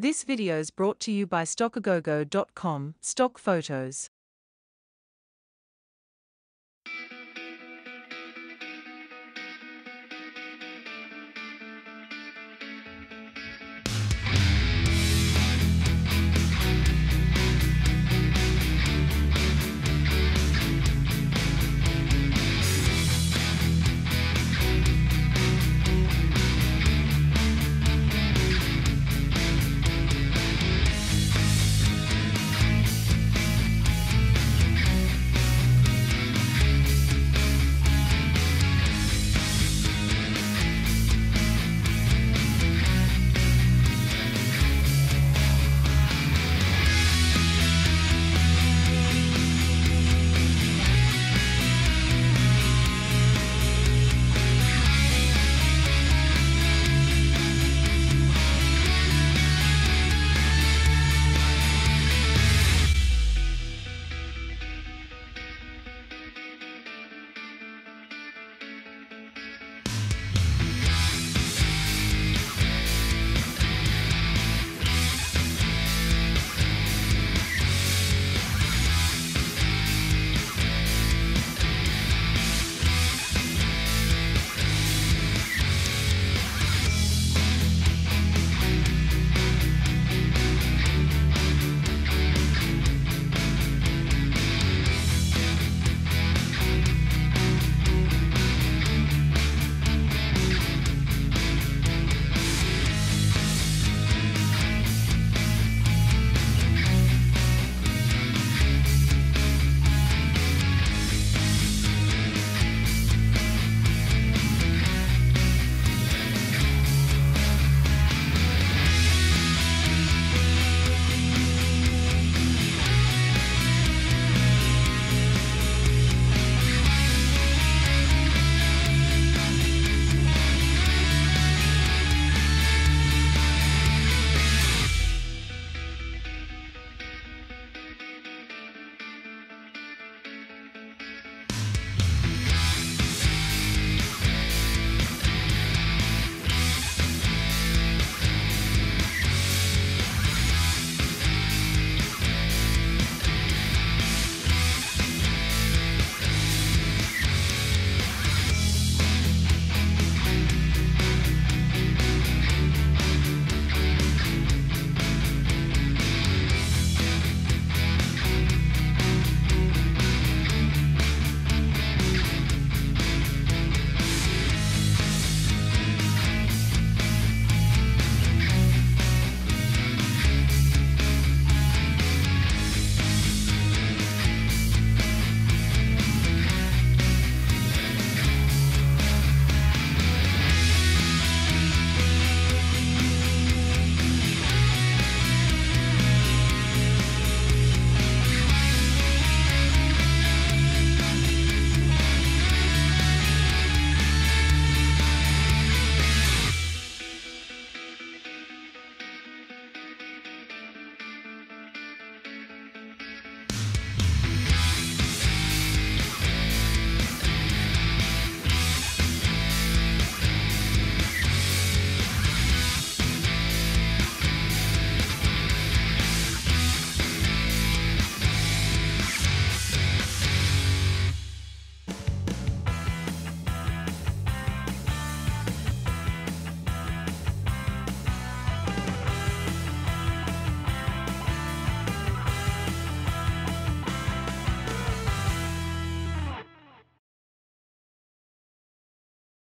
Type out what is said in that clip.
This video is brought to you by StockAgogo.com, Stock Photos.